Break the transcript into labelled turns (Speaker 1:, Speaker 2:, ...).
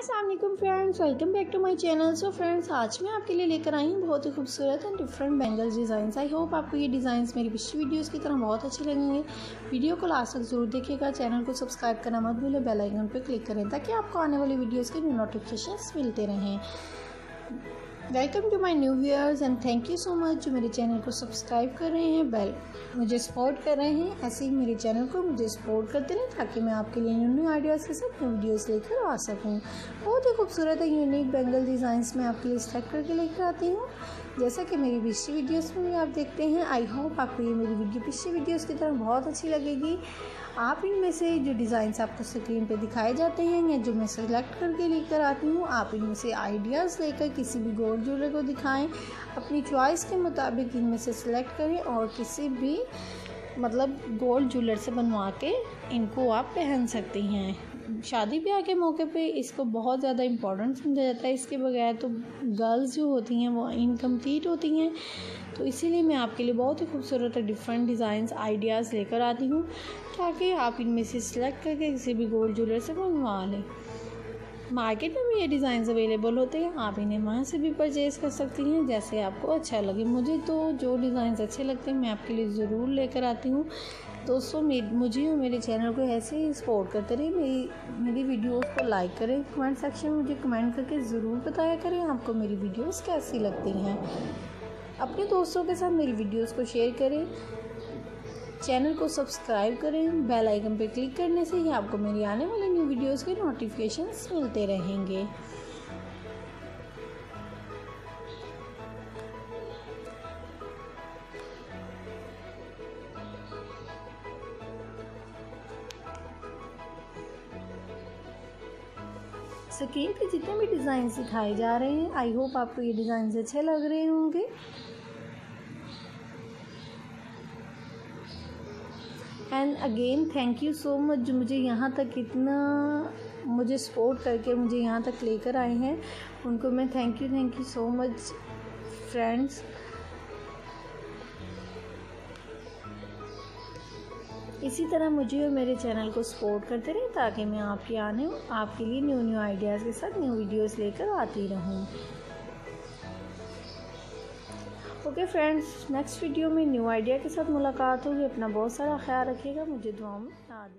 Speaker 1: Aslam friends welcome back to my channel so friends आज मैं आपके लिए लेकर आई हूँ बहुत ही खूबसूरत and different bangles design I hope आपको ये डिज़ाइंस मेरी पिछली वीडियोस की तरह बहुत अच्छे लगेंगे वीडियो को लास्ट तक ज़रूर देखिएगा। चैनल को सब्सक्राइब करना मत भूलें बेल आइकन पर क्लिक करें ताकि आपको आने वाली वीडियोज़ के नोटिफिकेशन मिलते रहें। Welcome to my new viewers and thank you so much जो मेरे चैनल को सब्सक्राइब कर रहे हैं बेल मुझे सपोर्ट कर रहे हैं। ऐसे ही मेरे चैनल को मुझे सपोर्ट करते रहें ताकि मैं आपके लिए न्यू न्यू आइडियाज़ के साथ न्यू वीडियोस लेकर आ सकूँ। बहुत ही खूबसूरत है यूनिक बेंगल डिज़ाइंस मैं आपके लिए सेलेक्ट करके लेकर आती हूँ। जैसा कि मेरी पिछली वीडियोज़ में भी आप देखते हैं आई होप आपको ये मेरी वीडियो पिछली वीडियोस की तरह बहुत अच्छी लगेगी। आप इनमें से जो डिज़ाइंस आपको स्क्रीन पे दिखाए जाते हैं या जो मैं सेलेक्ट करके लेकर आती हूँ, आप इनमें से आइडियाज़ लेकर किसी भी गोल्ड ज्वेलर को दिखाएँ। अपनी चॉइस के मुताबिक इनमें से सिलेक्ट करें और किसी भी मतलब गोल्ड ज्वेलर से बनवा के इनको आप पहन सकती हैं। शादी ब्याह के मौके पे इसको बहुत ज़्यादा इम्पोर्टेंट समझा जाता है। इसके बगैर तो गर्ल्स जो होती हैं, वो इनकम्प्लीट होती हैं। तो इसीलिए मैं आपके लिए बहुत ही खूबसूरत डिफरेंट डिज़ाइंस आइडियाज़ लेकर आती हूँ, ताकि आप इनमें से सिलेक्ट करके किसी भी गोल्ड ज्वेलर से मंगवा लें। मार्केट में भी ये डिज़ाइन अवेलेबल होते हैं। आप इन्हें वहाँ से भी परचेज़ कर सकती हैं। जैसे आपको अच्छा लगे मुझे तो जो डिज़ाइन अच्छे लगते हैं, मैं आपके लिए ज़रूर लेकर आती हूँ। दोस्तों मुझे और मेरे चैनल को ऐसे ही सपोर्ट करते रहिए। मेरी मेरी वीडियोस को लाइक करें। कमेंट सेक्शन में मुझे कमेंट करके ज़रूर बताया करें आपको मेरी वीडियोस कैसी लगती हैं। अपने दोस्तों के साथ मेरी वीडियोस को शेयर करें। चैनल को सब्सक्राइब करें। बेल आइकन पर क्लिक करने से ही आपको मेरी आने वाली न्यू वीडियोस के नोटिफिकेशंस मिलते रहेंगे। स्क्रीन पे जितने भी डिज़ाइन दिखाए जा रहे हैं आई होप आपको ये डिज़ाइन अच्छे लग रहे होंगे। And again thank you so much जो मुझे यहाँ तक इतना मुझे सपोर्ट करके मुझे यहाँ तक लेकर आए हैं। उनको मैं thank you thank you so much friends इसी तरह मुझे और मेरे चैनल को सपोर्ट करते रहें ताकि मैं आपके आने आपके लिए न्यू न्यू आइडियाज़ के साथ न्यू वीडियोस लेकर आती रहूँ। ओके फ्रेंड्स नेक्स्ट वीडियो में न्यू आइडिया के साथ मुलाकात होगी। अपना बहुत सारा ख्याल रखिएगा। मुझे दुआ में याद